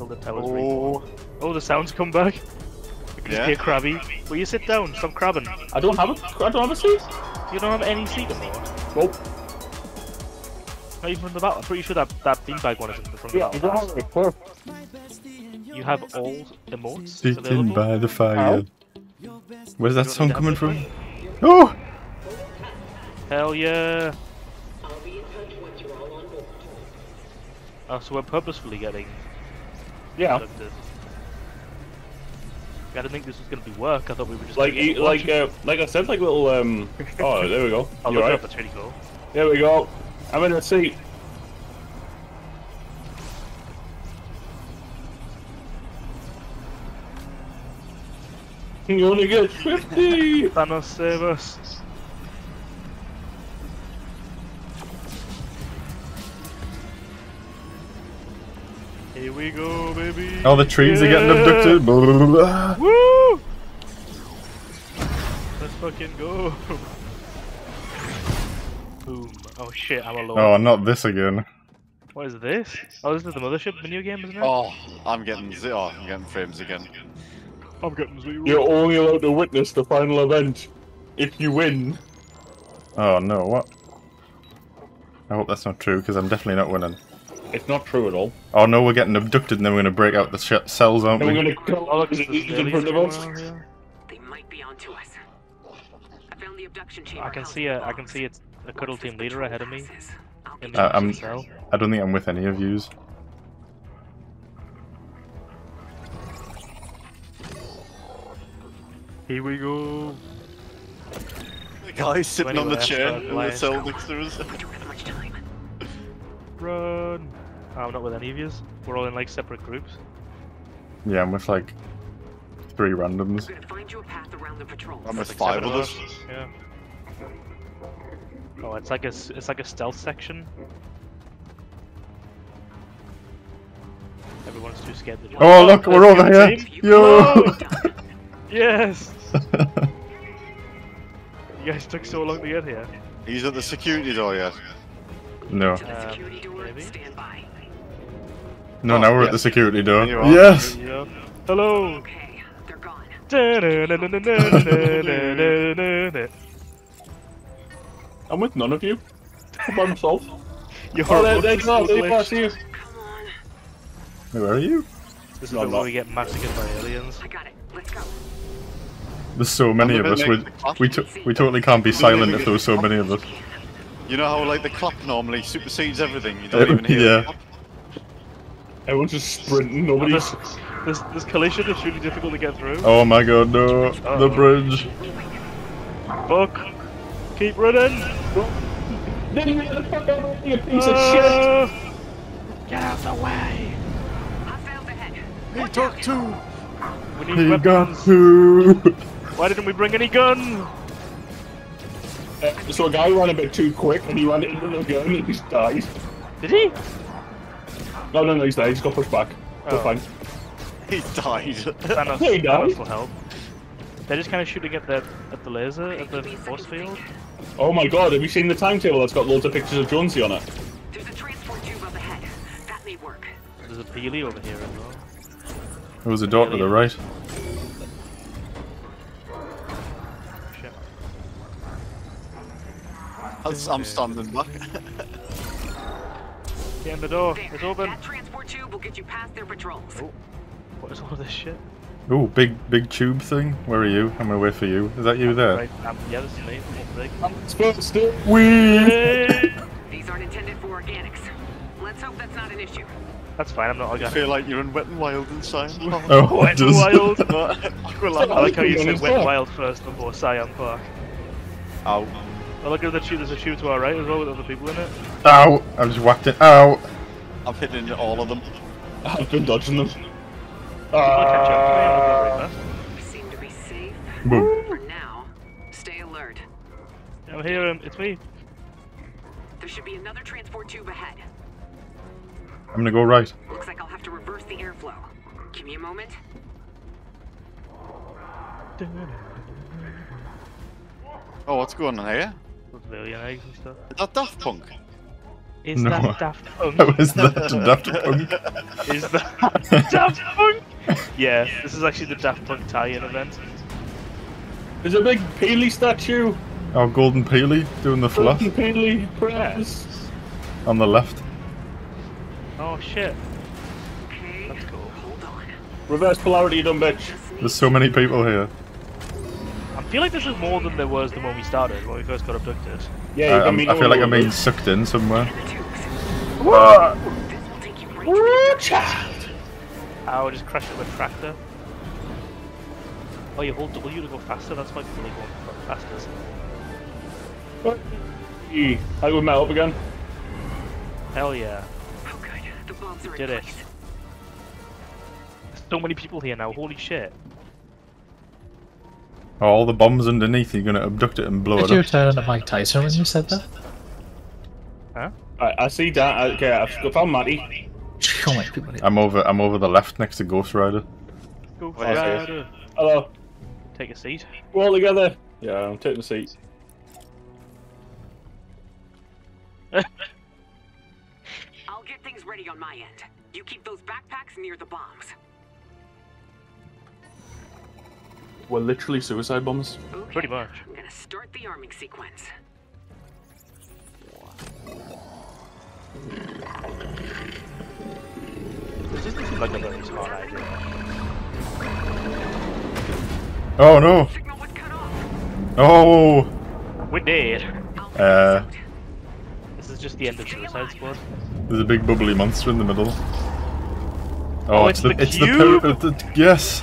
until the towers respawn. Oh, Oh, the sounds come back. You can just Yeah. hear Krabby. Will you sit down? Stop crabbing. I don't have a, I don't have a seat. You don't have any seat anymore. Nope. Not even from the battle. I'm pretty sure that, that beanbag one is in the front Yeah, of I the don't battle. have. You have all emotes Sitting available. by the fire. Ow. Where's that You song coming from? Oh! Hell yeah! I'll be in touch once you're all on board. Oh, so we're purposefully getting Yeah. abducted. I didn't think this was gonna be work. I thought we were just Like, gonna get like, watch. uh, like I said, like little, um. Oh, there we go. I'll You're right. up. Really cool. There we go. I'm in a seat. You only get 50! Thanos save us. Here we go, baby. All the trees are getting abducted. Blah, blah, blah, blah. Woo! Let's fucking go. Boom. Oh shit, I'm alone. Oh, not this again. What is this? Oh, this is the mothership menu game, isn't it? oh, I'm getting z- oh, I'm getting frames again. I'm getting zero. You're only allowed to witness the final event if you win. Oh no, what? I hope that's not true, because I'm definitely not winning. It's not true at all. Oh no, we're getting abducted and then we're gonna break out the sh cells, aren't And we're gonna kill Oh, look, the in front of us. going on here. They might be onto us. I found the abduction chamber. I can see a, I can see it's a cuddle team leader ahead of me. In Uh, I'm- cell. I don't think I'm with any of yous. Here we go. The guy sitting on the chair in the cell next to us. We don't have much time. Run. I'm not with any of yous. We're all in like separate groups. Yeah, I'm with like three randoms. We're find you a path around the patrol. I'm with Like five of us. Yeah. Oh, it's like a s- it's like a stealth section. Everyone's too scared to. jump. Oh look, we're over here! team. Yo! Yes. You guys took so long to get here. He's at the security door yet. no. To the Um, No, Oh, now we're yeah. at the security door. There you are. Yes! Yeah. Hello. Okay, they're gone. I'm with none of you. I'm by myself. You're Oh, there, there you go. There you go. I see you. Come on. Where are you? This is No, the I'm where we get massacred by aliens. I got it. Let's go. There's so many of us. We, we, to- we totally can't be silent if there were so many of us. You know how like the clap normally supersedes everything. You don't even hear. Yeah. The clap? Everyone's just sprinting. Oh, Nobody's. this, this, this collision is really difficult to get through. Oh my god, no. The Uh-oh. bridge. Fuck. Keep running. Get the fuck out of here, you piece of shit! Get out the way. Hostiles ahead. He took two. We need He got weapons. two. Why didn't we bring any guns? Uh, so a guy ran a bit too quick and he ran into the gun and he's died. Did he? No, no, no, he's there. He's got pushed back. We're Oh. fine. He died. Thanos, Hey, guys. Thanos will help. They're just kind of shooting at the at the laser at the force field. Oh my god, have you seen the timetable that's got loads of pictures of Jonesy on it? There's a transport tube up ahead. That may work. There's a Peely over here as well. There was a door to the right. Shit. I'm- I'm standing back. Get the door. There. It's open. That transport tube will get you past their patrols. Oh. What is all this shit? Ooh, big, big tube thing. Where are you? I'm gonna wait for you. Is that you there? Right. Um, yeah, this is me. What big? I'm supposed to. Wee! These aren't intended for organics. Let's hope that's not an issue. That's fine. I'm not I feel like you're in Wet and Wild inside. Oh, Wet it and. Wild. Aqualad. I like how you said Wet and. Wild first before Scion Park. Ow. Oh, look at the tube. There's a tube to our right as well with other people in it. Ow! I just whacked it. Ow! I'm hitting all of them. I've been dodging them. I'll catch up to me. I'm not going very fast. We seem to be safe. Boom. For now, stay alert. I'm here. Um, it's me. There should be another transport tube ahead. I'm gonna go right. Looks like I'll have to reverse the airflow. Give me a moment. Oh, what's going on here? With alien eggs and stuff. Is that Daft Punk? Is No. that Daft Punk? How is that Daft Punk? Is that Daft Punk? Yeah, this is actually the Daft Punk tie-in event. There's a big Peely statue. Oh, Golden Peely doing the fluff Golden Peely press. on the left. Oh shit. That's cool. Reverse polarity, you dumb bitch. There's so many people here. I feel like this is more than there was the when we started, when we first got abducted. Yeah, you I, can I'm- meet I feel like I'm being sucked in somewhere. The tubes. Whoa! This will take you right to Whoa, child! Ow, just crashed it with tractor. Oh, you hold W to go faster, that's why people are going faster. Hey, I go melt up again. Hell yeah. Oh, good. The bombs are Did in it. place. There's so many people here now, holy shit. Oh, all the bombs underneath, you're gonna abduct it and blow Did it up. Did you up. turn into Mike Tyson when you said that? Huh? I, I see that. Okay, I've found Matty. Oh so many people. I'm over. I'm over the left next to Ghost Rider. Go Where's Rider. Hello. Take a seat. We're all together. Yeah, I'm taking the seat. I'll get things ready on my end. You keep those backpacks near the bombs. We're literally suicide bombers. Okay. Pretty much. I'm gonna start the arming sequence. This doesn't like a very smart idea. Oh no! Signal was cut off. Oh! We're dead. Uh, this is just the end of Suicide Squad. There's a big bubbly monster in the middle. Oh, Oh, it's, it's the, the it's the, cube? pyra- the yes.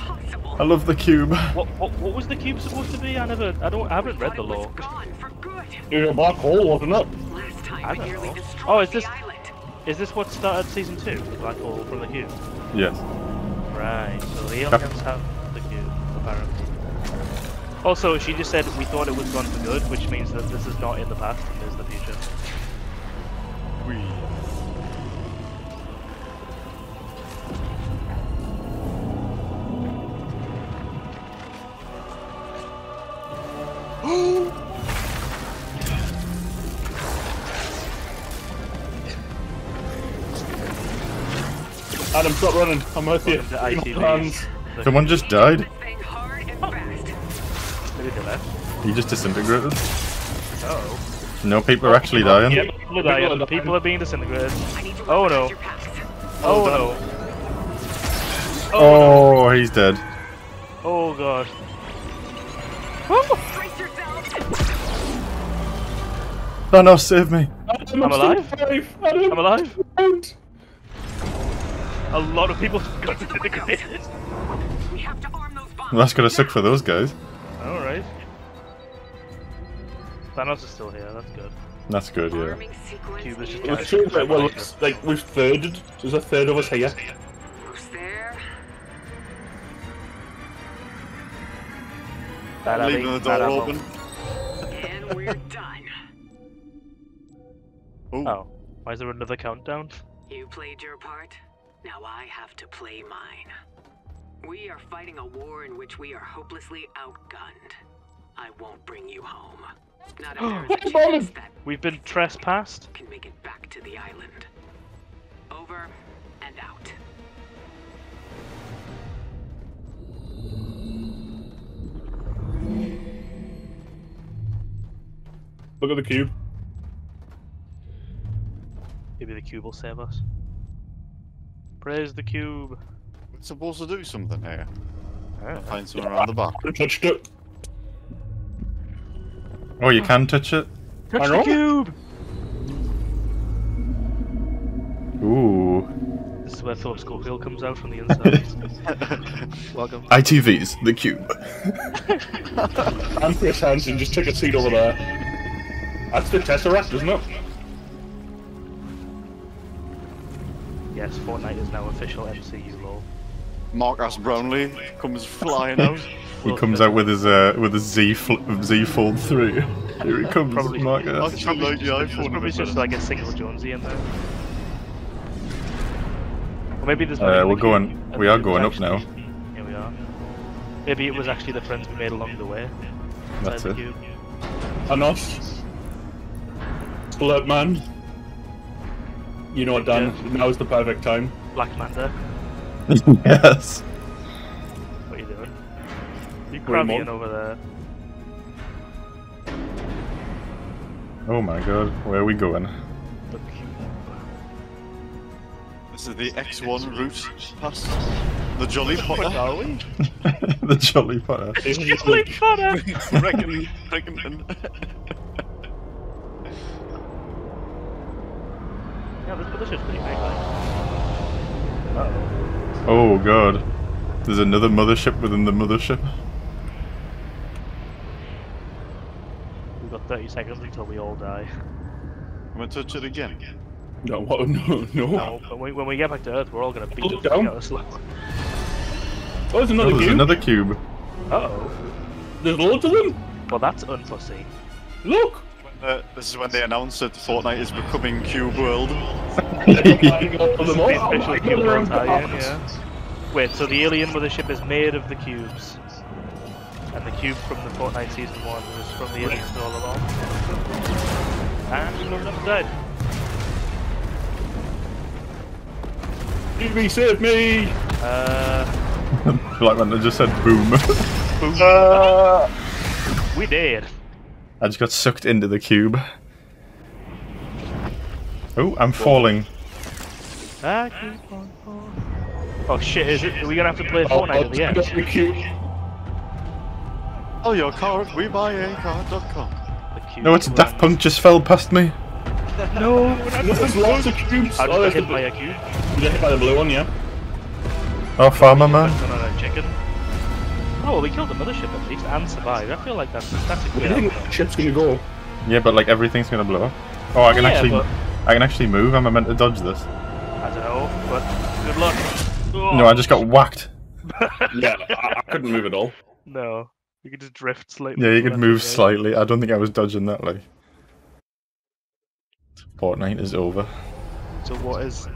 Possible. I love the cube. What, what what was the cube supposed to be? I never I don't I haven't read Thought the it was law. gone for good. There's a black hole, wasn't it? Last time I I, don't know. Oh, is this- Is this what started season two? The black hole from the cube. Yes. Right. So the Yep. aliens have the cube apparently. Also, she just said we thought it was gone for good, which means that this is not in the past and is the future. Adam, stop running. I'm with you. Welcome to Hands. ITVs. Someone just died. Hard and fast. Maybe. He just disintegrated. Oh. No, people are actually dying. Yep. People are People are dying. dying. People are being disintegrated. I need Oh, no. Oh, your. Oh no. Oh, he's dead. Oh god. Brace yourselves. Thanos, save me. Adam, I'm still alive. alive. I'm alive. Don't. A lot of people got disintegrated. We have to arm those bombs. Well, that's gotta suck for those guys. Alright. Thanos is still here, that's good. That's good, yeah. Arming sequence. Cube is just in- Well, it's true that, well, it's like we've thirded. There's a third of us here. Who's there? Bad Leaving the door bad open. And we're done. Ooh. Oh, why is there another countdown? You played your part. Now I have to play mine. We are fighting a war in which we are hopelessly outgunned. I won't bring you home. Not if there's that We've been trespassed? can make it back to the island. Over and out. Look at the cube. Maybe the cube will save us. Praise the cube. We're supposed to do something here. Ah. Find someone around the back. I touched it. Oh, you can touch it? Touch I the know. cube! Ooh. This is where Thor Schofield comes out from the inside. Welcome. ITV's The Cube. And Chris Hansen, just take a seat over there. That's the Tesseract, isn't it? Yes, Fortnite is now official MCU lol. Marques Brownlee comes flying out. He Well, comes the- out with his uh with his Z fl- Z Fold 3. Here he comes, Probably- Marques. Actually, like the There's iPhone. probably just like a single Jonesy in there. Or maybe there's Uh, we're going- cube, and we are going up actually- now. Here we are. Maybe it was actually the friends we made along the way. That's the it. cube. Thanos. Split man. You know what, Dan? Now's the perfect time. Black Manta. yes. What are you doing? You Wait, cramming over there. Oh my god, where are we going? This is the X1 route past the Jolly What Potter. are we? the Jolly Potter. Jolly Potter! reckon, reckon. Yeah, this position's pretty big, like. Uh-oh. Oh god. There's another mothership within the mothership. We've got 30 seconds until we all die. I'm gonna touch it again. No, what? No, no. No, when we, when we get back to Earth, we're all gonna beat Look the fuck down. out of Slow. Oh, there's Oh, another there's cube. another cube. Uh-oh. There's loads of them. Well, that's unforeseen. Look. Uh, this is when they announced that Fortnite is becoming Cube World. Fighting all of them. The official cube world they're on tie-in, top. yeah. Wait, so the alien mothership is made of the cubes. And the cube from the Fortnite Season 1 was from the aliens all along. And none of them died. TV, save me! Uh, Black Manta just said boom. we did. I just got sucked into the cube. Oh, I'm falling. I keep on falling. Oh shit, is it? Are we gonna have to play Oh, Fortnite at the end? the cube. Oh, your car we buy a card.com. The cube No, it's Daft Punk just fell past me. No, we're No, there's lots of cubes. I Oh, got hit the, by a cube. you get hit by the blue one, yeah? Oh, Farmer Man. Oh, well, we killed the mothership at least and survived. I feel like that's that's a Where good do you think ship's gonna go? Yeah, but like everything's gonna blow up. Oh, I can Yeah, actually, but- I can actually move. Am I meant to dodge this? I don't know, but good luck. Oh, No, I just got whacked. Yeah, I, I couldn't move at all. No, you could just drift slightly. Yeah, you could move of it. slightly. I don't think I was dodging that. Like, Fortnite is over. So what is?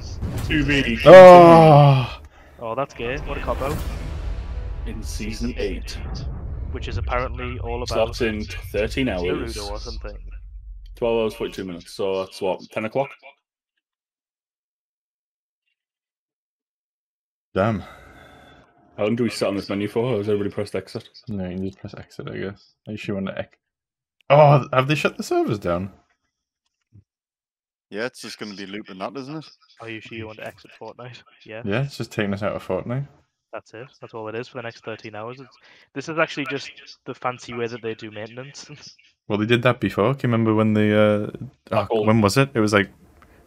2v Oh, ah! Oh, that's gay. What a cop out. In season 8. Which is apparently all about Starts in 13 hours. Gerudo or something. 12 hours, 42 minutes. So that's what, 10 o'clock? damn. How long do we sit on this menu for? Has everybody pressed exit? No, you just press exit, I guess. Are you sure on the ec? Oh, have they shut the servers down? Yeah, it's just gonna be looping that, isn't it? Are you sure you want to exit Fortnite? Yeah, Yeah, it's just taking us out of Fortnite. That's it. That's all it is for the next 13 hours. It's, this is actually just the fancy way that they do maintenance. Well, they did that before. Can you remember when they? Uh, oh, when was it? It was like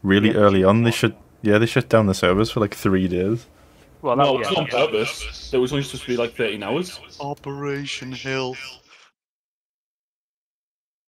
really Yeah, early on. They Q4. shut. Yeah, they shut down the servers for like three days. well, that, No, yeah, it's on purpose. It was only supposed to be like 13 hours. Operation Hill.